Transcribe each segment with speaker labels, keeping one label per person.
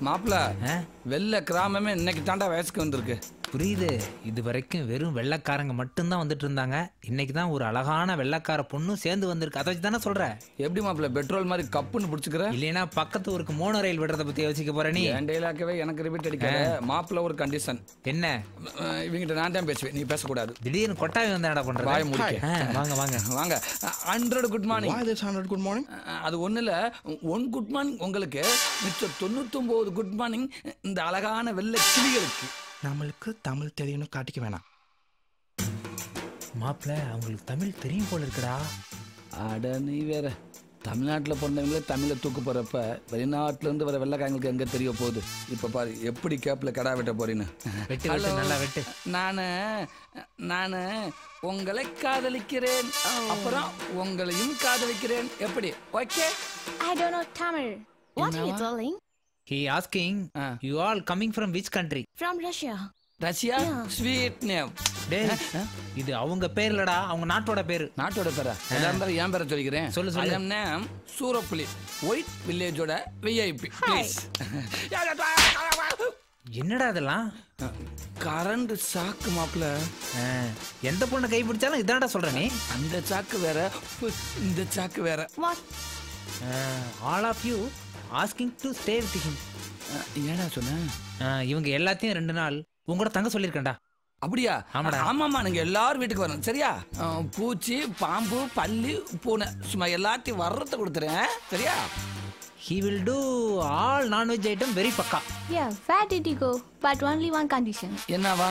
Speaker 1: மாப்பிள
Speaker 2: ஆ?
Speaker 1: வெள்ளை கிராமமே இன்னைக்கு தாண்டா வயசுக்கு வந்திருக்கு
Speaker 2: புரியுது. இது வரைக்கும் வெறும் வெள்ளைக்காரங்க மட்டும்தான் வந்துட்டு இருந்தாங்க இன்னைக்கு தான் ஒரு அழகான வெள்ளைக்கார பொண்ணும் சேர்ந்து வந்திருக்கு. அதை வச்சு தானே சொல்ற?
Speaker 1: எப்படி மாப்பிள பெட்ரோல் மாதிரி கப்புன்னு பிடிச்சிக்கிற?
Speaker 2: இல்லைன்னா பக்கத்து ஊருக்கு மோனோ ரயில் விடுறத பத்தி யோசிக்க போற நீ?
Speaker 1: என் டெய்லாக்கவே எனக்கு ரிப்பீட் அடிக்காத. மாப்பிள ஒரு கண்டிஷன்
Speaker 2: என்ன?
Speaker 1: இவங்கிட்ட நான் தான் பேசுவேன். நீ பேசக்கூடாது.
Speaker 2: திடீர்னு கொட்டாவி வந்து என்னடா பண்ற
Speaker 1: வாய முடிக்க.
Speaker 2: வாங்க வாங்க.
Speaker 1: வாங்க. Hundred good morning
Speaker 3: Why this 100 good morning?
Speaker 1: அது ஒண்ணு இல்ல ஒன் குட் மார்னிங் உங்களுக்கு மிச்சம் தொண்ணூத்தொன்பது குட் மார்னிங் இந்த அழகான வெள்ளை கிளிகளுக்கு.
Speaker 3: நம்மளுக்கு தமிழ் தெரியணும் காட்டிக்க வேணாம்.
Speaker 2: மாப்பிள்ள அவங்களுக்கு தமிழ் தெரியும் போல இருக்குடா.
Speaker 1: அட நீ வேற. தமிழ்நாட்டில் பிறந்தவங்களே தமிழை தூக்கு போறப்ப வெளிநாட்டுல இருந்து வர வெள்ளைக்காரங்களுக்கு எங்க தெரிய போகுது? இப்ப பாரு எப்படி கேப்ல கடா வெட்ட போறீன்னு?
Speaker 2: வெட்டு வெட்டு நல்லா வெட்டு.
Speaker 1: நானு நானு உங்களை காதலிக்கிறேன். அப்புறம் உங்களையும் காதலிக்கிறேன். எப்படி? Okay?
Speaker 4: I don't know Tamil. What are you telling?
Speaker 2: He asking you all coming from which country
Speaker 4: From Russia.
Speaker 1: Russia sweet name
Speaker 2: இது அவங்க பேர் இல்லடா அவங்க நாட்டோட பேரு.
Speaker 1: நாட்டோட பேரா? இருந்தாலும் என் பேரை சொல்லிக்கிறேன்.
Speaker 2: சொல்லு, சொல்லு.
Speaker 1: I am name Soorappuli white வில்லேஜோட VIP please
Speaker 2: என்னடா இதெல்லாம்?
Speaker 1: கரண்ட் சாக்கு மாப்பிள்ள.
Speaker 2: ஆ, எந்த பொண்ணை கை பிடிச்சாலும் இதான்டா சொல்ற நீ?
Speaker 1: அந்த சாக்கு வேற இந்த சாக்கு வேற?
Speaker 2: All of you asking to stay with him
Speaker 1: ஏடா சொன்ன?
Speaker 2: இவங்க எல்லாத்தையும் ரெண்டு நாள் உங்களோட தங்க சொல்லியிருக்கேன்டா.
Speaker 1: அப்படியா?
Speaker 2: ஆமாடா.
Speaker 1: ஆமாமா நீங்க எல்லாரும் வீட்டுக்கு வரணும் சரியா? பூச்சி பாம்பு பல்லி பூனை. சும்மா எல்லாத்தையும் வர்றத கொடுத்துறேன். சரியா?
Speaker 2: He will do all non veg item very பக்கா.
Speaker 4: Yeah, where did you go? But only one condition.
Speaker 1: என்னவா?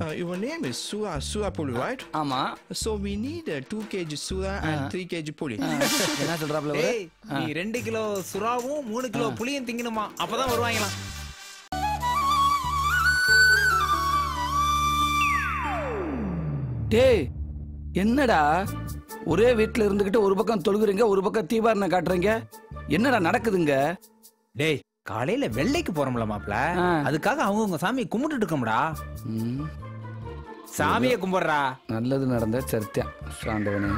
Speaker 3: Uh, your name is Sura Sura Puli, right?
Speaker 1: ஆமா.
Speaker 3: So we need uh, 2 kg Sura and 3 kg Puli.
Speaker 1: என்ன சொல்றாப்ல?
Speaker 2: ஏய் நீ ரெண்டு kilo சுறாவும் மூணு kilo புளியும் திங்கணுமா? அப்பதான் வருவாங்களாம்
Speaker 1: டேய் என்னடா? ஒரே வீட்ல இருந்துகிட்டு ஒரு பக்கம் தொழுகுறீங்க ஒரு பக்கம் தீபாரணை காட்டுறீங்க. என்னடா நடக்குதுங்க?
Speaker 2: டேய் காலையில வெள்ளைக்கு போறோம்ல மாப்ள
Speaker 1: ஆ.
Speaker 2: அதுக்காக அவங்க உங்க சாமியை கும்பிட்டுட்டு இருக்கோம்டா.
Speaker 1: ம்,
Speaker 2: சாமியை கும்பிடுறா?
Speaker 1: நல்லது நடந்த சரித்தியம் சாண்டவனே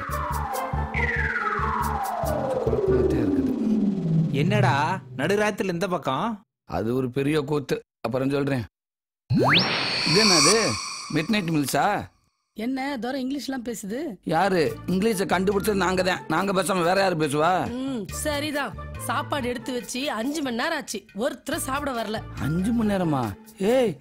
Speaker 1: குழப்பமாத்தே இருக்குது.
Speaker 2: என்னடா நடுராத்திரில இந்த பக்கம்?
Speaker 1: அது ஒரு பெரிய கூத்து. அப்புறம் சொல்றேன். இது என்னது? மிட் நைட் மில்ஸா
Speaker 5: என்ன தோற இங்கிலீஷ்லாம் பேசுது?
Speaker 1: யாரு? இங்கிலீஷை கண்டுபிடிச்சது நாங்க தான். நாங்க பேசாம வேற யாரு பேசுவா?
Speaker 5: சரிதான். சாப்பாடு எடுத்து வச்சு அஞ்சு மணி நேரம் ஆச்சு. ஒருத்தர் சாப்பிட வரல.
Speaker 1: அஞ்சு மணி நேரமா? ஏய்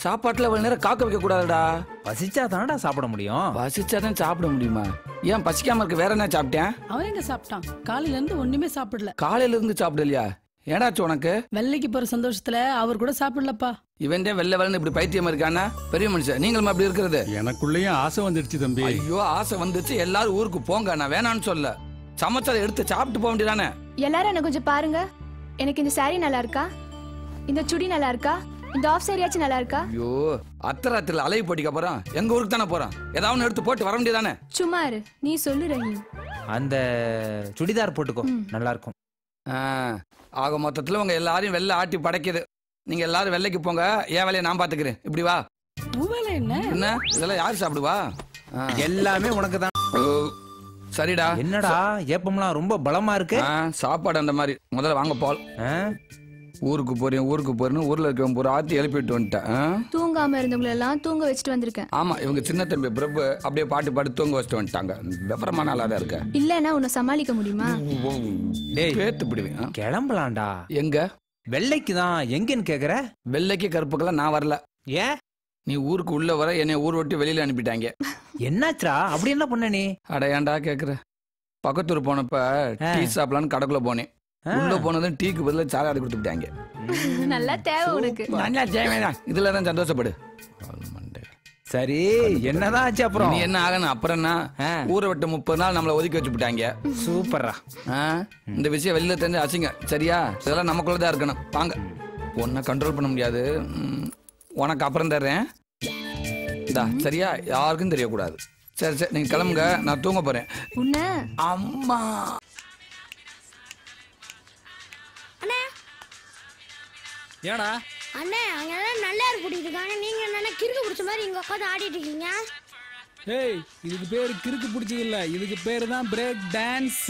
Speaker 1: சாப்பாட்டுல இவ்வளவு நேரம் காக்க வைக்க கூடாதுடா.
Speaker 2: பசிச்சா தானடா சாப்பிட முடியும்?
Speaker 1: பசிச்சாதான் சாப்பிட முடியுமா? ஏன் பசிக்காம இருக்க வேற என்ன சாப்பிட்டேன்?
Speaker 5: அவன் எங்க சாப்பிட்டான்? காலையில இருந்து ஒண்ணுமே சாப்பிடல.
Speaker 1: காலையில இருந்து சாப்பிடலையா? ஏடாச்சு உனக்கு?
Speaker 5: வெள்ளைக்கு போற சந்தோஷத்துல அவர் கூட சாப்பிடலப்பா.
Speaker 1: இவன் தான் வெள்ளை வெள்ளன்னு இப்படி பைத்தியம் இருக்கானா பெரிய மனுஷன் நீங்களும் அப்படி இருக்கிறது.
Speaker 6: எனக்குள்ளேயும் ஆசை வந்துடுச்சு தம்பி.
Speaker 1: ஐயோ ஆசை வந்துச்சு. எல்லாரும் ஊருக்கு போங்க நான் வேணான்னு சொல்ல. சமைச்சதை எடுத்து சாப்பிட்டு போக வேண்டியதானே?
Speaker 4: எல்லாரும் என்ன கொஞ்சம் பாருங்க. எனக்கு இந்த saree நல்லா இருக்கா? இந்த சுடி நல்லா இருக்கா? இந்த ஆஃப் சாரியாச்சும் நல்லா இருக்கா?
Speaker 1: ஐயோ அத்தராத்திரில அலைவு போட்டிக்கு அப்புறம் எங்க ஊருக்கு தானே போறோம்? ஏதாவது எடுத்து போட்டு வர வேண்டியதானே
Speaker 4: சும்மா இரு நீ சொல்லு ரஹீம்.
Speaker 2: அந்த சுடிதார் போட்டுக்கோ நல்லா இருக்கும்
Speaker 1: ஆக மொத்தத்துல உங்க எல்லாரையும் வெள்ளை ஆட்டி படைக்குது. நீங்க எல்லாரும் வெள்ளைக்கு போங்க என் வேலையை நான் பாத்துக்கிறேன். இப்படி வா.
Speaker 5: உன் வேலை என்ன?
Speaker 1: என்ன? இதெல்லாம் யார் சாப்பிடுவா? ஆ.
Speaker 2: எல்லாமே உனக்கு தான்
Speaker 1: ஓ, சரிடா.
Speaker 2: என்னடா ஏப்பம்லாம் ரொம்ப பலமா இருக்கு?
Speaker 1: ஆ, சாப்பாடு அந்த மாதிரி. முதல்ல வாங்க போல்
Speaker 2: ஆ?
Speaker 1: ஊருக்கு போறேன் ஊருக்கு போறேன்னு ஊர்ல இருக்கவன் பூரா ஆத்தி எழுப்பிட்டு வந்துட்டேன்?
Speaker 4: தூங்காம இருந்தவங்களை எல்லாம் தூங்க வச்சுட்டு வந்திருக்கேன்.
Speaker 1: ஆமா இவங்க சின்ன தம்பி பிரபு அப்படியே பாட்டு பாட்டு தூங்க வச்சுட்டு வந்துட்டாங்க. விவரமான ஆளா தான் இருக்க.
Speaker 4: இல்லைன்னா உன்னை சமாளிக்க முடியுமா?
Speaker 2: டேய்
Speaker 1: பேத்து பிடிவேன்.
Speaker 2: கிளம்பலாம்டா.
Speaker 1: எங்க?
Speaker 2: வெள்ளைக்கு தான். எங்கன்னு கேக்குற?
Speaker 1: வெள்ளைக்கு கருப்புக்கெல்லாம் நான் வரல.
Speaker 2: ஏன்
Speaker 1: நீ ஊருக்கு உள்ள வர என்னை ஊர் விட்டு வெளியில அனுப்பிட்டாங்க.
Speaker 2: என்னாச்சுடா? அப்படி என்ன பண்ண நீ?
Speaker 1: அட ஏன்டா கேக்குற? பக்கத்தூர் போனப்ப டீ சாப்பிடலான்னு கடைக்குள்ள போனேன். உள்ள போனதும் டீக்கு பதிலா சாலாடு கொடுத்துட்டாங்க.
Speaker 4: நல்லா தேவை உனக்கு.
Speaker 1: நல்லா தேவைதான். இதுல தான் சந்தோஷப்படு.
Speaker 2: சரி என்னதான் ஆச்சு அப்புறம்?
Speaker 1: நீ என்ன ஆகணும்? அப்புறம் என்ன?
Speaker 2: ஆ.
Speaker 1: ஊரை விட்டு முப்பது நாள் நம்மளை ஒதுக்கி வச்சு விட்டாங்க
Speaker 2: சூப்பர்ரா.
Speaker 1: ஆ? இந்த விஷயம் வெளியில தெரிஞ்சு அசிங்க சரியா? இதெல்லாம் நமக்குள்ள தான் இருக்கணும். வாங்க. உன்னை கண்ட்ரோல் பண்ண முடியாது. உனக்கு அப்புறம் தர்றேன். இந்தா சரியா? யாருக்கும் தெரியக்கூடாது. சரி சரி நீங்க கிளம்புங்க. நான் தூங்க போறேன்.
Speaker 4: உன்ன.
Speaker 1: அம்மா.
Speaker 7: ஏடா?
Speaker 8: அண்ணே அங்க எல்லாம் நல்லா இருக்கு இருக்காங்க நீங்க என்னன்னா கிறுக்கு பிடிச்ச மாதிரி இங்க உட்காந்து ஆடிட்டு இருக்கீங்க.
Speaker 7: ஏய் இதுக்கு பேரு கிறுக்கு பிடிச்சது இல்ல. இதுக்கு பேரு தான் பிரேக் டான்ஸ்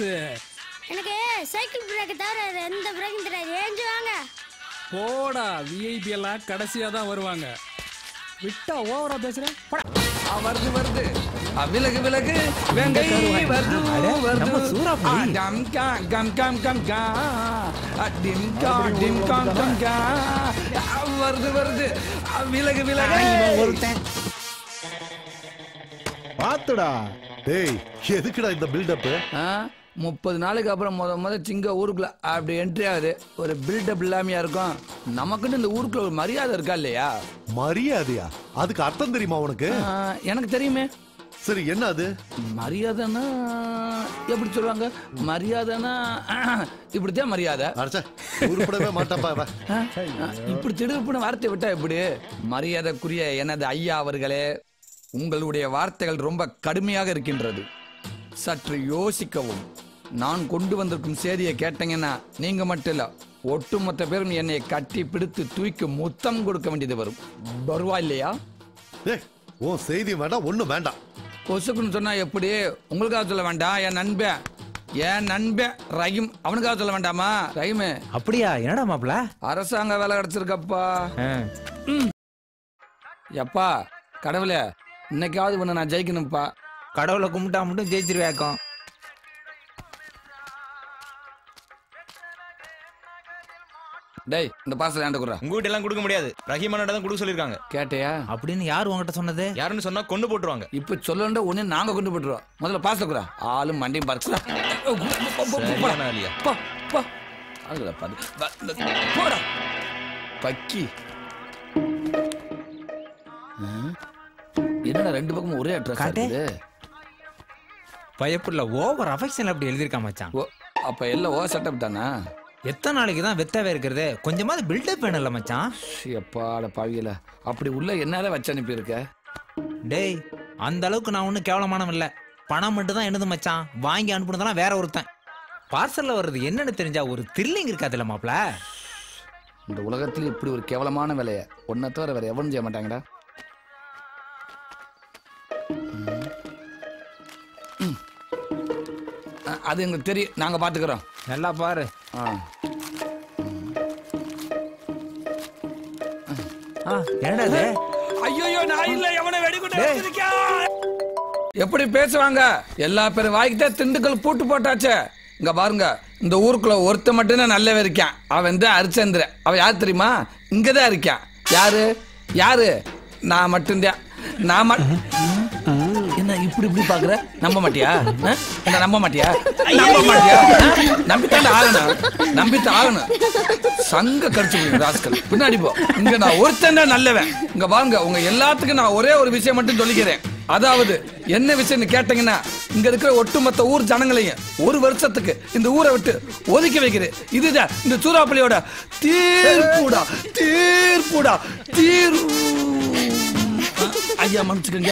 Speaker 8: எனக்கு சைக்கிள் பிரேக் தவிர எந்த பிரேக்கும் தெரியாது. ஏஞ்சு வாங்க.
Speaker 6: போடா விஐபி எல்லாம் கடைசியா தான் வருவாங்க. விட்டா ஓவரா பேசுற? போடா.
Speaker 1: ஆ, வருது வருது. விலகு விலகு. வெங்கை வருது வருது. டம் கா, கம் கம் கம் கா. டிம் கா, டிம் காம் கம் கா. வருது வருது. விலகு விலகு.
Speaker 9: பாத்துடா. டேய் எதுக்குடா இந்த பில்டப்
Speaker 1: முப்பது நாளைக்கு அப்புறம் முத முத சிங்க ஊருக்குள்ள அப்படி என்ட்ரி ஆகுது. ஒரு பில்டப் இல்லாமையா இருக்கும். நமக்குன்னு இந்த ஊருக்குள்ள ஒரு மரியாதை இருக்கா இல்லையா?
Speaker 9: மரியாதையா? அதுக்கு அர்த்தம் தெரியுமா உனக்கு?
Speaker 1: எனக்கு தெரியுமே.
Speaker 9: சரி என்ன அது?
Speaker 1: மரியாதைன்னா எப்படி சொல்லுவாங்க? மரியாதைன்னா இப்படித்தான் மரியாதை.
Speaker 9: உருப்படவே மாட்டாப்பா
Speaker 1: இப்படி திடுப்புன்னு வார்த்தை விட்டா எப்படி? மரியாதைக்குரிய எனது ஐயா அவர்களே உங்களுடைய வார்த்தைகள் ரொம்ப கடுமையாக இருக்கின்றது. சற்று யோசிக்கவும். நான் கொண்டு வந்திருக்கும் செய்தியை கேட்டீங்கன்னா நீங்க மட்டும் இல்ல ஒட்டுமொத்த பேரும் என்னை கட்டி பிடித்து தூக்கி முத்தம் கொடுக்க வேண்டியது வரும். வருவா இல்லையா?
Speaker 9: உன் செய்தி வேண்டாம் ஒண்ணும் வேண்டாம்.
Speaker 1: பொசுக்குன்னு சொன்னா எப்படி? உங்களுக்காக சொல்ல வேண்டாம் என் நண்பன் என் நண்பன் ரஹீம். அவனுக்காக சொல்ல வேண்டாமா? ரஹீம்.
Speaker 2: அப்படியா? என்னடா மாப்பிள
Speaker 1: அரசாங்க வேலை கிடைச்சிருக்கப்பா. எப்பா கடவுளே இன்னைக்காவது உன்னை நான் ஜெயிக்கணும்ப்பா.
Speaker 2: கடவுளை கும்பிட்டா மட்டும் ஜெயிச்சிருவேக்கம்
Speaker 1: டேய் இந்த பாசல ஏன்ட குடுறா.
Speaker 7: உங்ககிட்ட எல்லாம் கொடுக்க முடியாது. ரஹீமானோட தான் கொடுக்க சொல்லிருக்காங்க
Speaker 1: கேட்டியா?
Speaker 2: அப்படின்னு யார் உங்ககிட்ட சொன்னது?
Speaker 7: யாருன்னு சொன்னா கொண்டு போட்டுருவாங்க.
Speaker 1: இப்ப சொல்லண்ட உடனே நாங்க கொண்டு போட்டுருவோம். முதல்ல பாசல குறா ஆளும் மண்டையும் பறக்குறா
Speaker 7: சரியான ஆளியா.
Speaker 1: பா பா. அதுல பாரு. வ- இந்த- போடா. பக்கி. ஆ? என்னடா ரெண்டு பக்கமும் ஒரே அட்ரஸ்
Speaker 2: காட்டு.
Speaker 1: இருக்குது?
Speaker 2: பயப்புள்ள ஓவர் அஃபெக்ஷன் அப்படி எழுதியிருக்கா மச்சான்.
Speaker 1: ஓ அப்ப எல்லாம் ஓ செட்டப் தானா?
Speaker 2: எத்தனை நாளைக்கு தான் வெத்தவே இருக்கிறது? கொஞ்சமாவது பில்டப் வேணும்ல மச்சான்.
Speaker 1: எப்பாட பாவியல அப்படி உள்ள என்னால வச்சு அனுப்பியிருக்க?
Speaker 2: டேய் அந்த அளவுக்கு நான் ஒன்றும் கேவலமானவன் இல்லை. பணம் மட்டும் தான் என்னது மச்சான்? வாங்கி அனுப்புனதெல்லாம் வேற ஒருத்தன். பார்சல்ல வர்றது என்னன்னு தெரிஞ்சா ஒரு த்ரில்லிங் இருக்காதுல்ல மாப்ள
Speaker 1: இந்த உலகத்துல இப்படி ஒரு கேவலமான வேலைய ஒன்ன தவிர வேற எவனும் செய்ய மாட்டாங்கடா. அது எங்களுக்கு தெரியும். நாங்க பாத்துக்கிறோம்.
Speaker 2: நல்லா பாரு.
Speaker 1: ஆ.
Speaker 2: ஆ. என்னடா இது?
Speaker 1: ஐயோ நான் இல்ல எவனை வெடிகுண்டு எப்படி பேசுவாங்க? எல்லா பேரும் வாய்க்கிட்டே திண்டுக்கல் பூட்டு போட்டாச்சே. இங்க பாருங்க இந்த ஊருக்குள்ள ஒருத்த மட்டும்தான் நல்லவன் இருக்கான். அவன் தான் ஹரிச்சந்திரன் அவன் யார் தெரியுமா? இங்கதான் இருக்கான். யாரு? யாரு? நான் மட்டும்தான். நான் மட்- என்ன இப்படி இப்படி பாக்குற? நம்ப மாட்டியா? என்ன நம்ப மாட்டியா? நம்ப மாட்டியா? நம்பித்தான் ஆகணும் நம்பித்தான் ஆகணும் சங்க கடிச்சு ராஸ்கல் பின்னாடி போ. இங்க நான் ஒருத்தன் தான் நல்லவன். இங்க வாங்க உங்க எல்லாத்துக்கும் நான் ஒரே ஒரு விஷயம் மட்டும் சொல்லிக்கிறேன். அதாவது என்ன விஷயம்னு கேட்டீங்கன்னா இங்க இருக்கிற ஒட்டுமொத்த ஊர் ஜனங்களையும் ஒரு வருஷத்துக்கு இந்த ஊரை விட்டு ஒதுக்கி வைக்கிறேன். இதுதான் இந்த சூறாப்பள்ளியோட தீர்ப்புடா தீர்ப்புடா தீர் ஐயா மன்னிச்சுக்கங்க.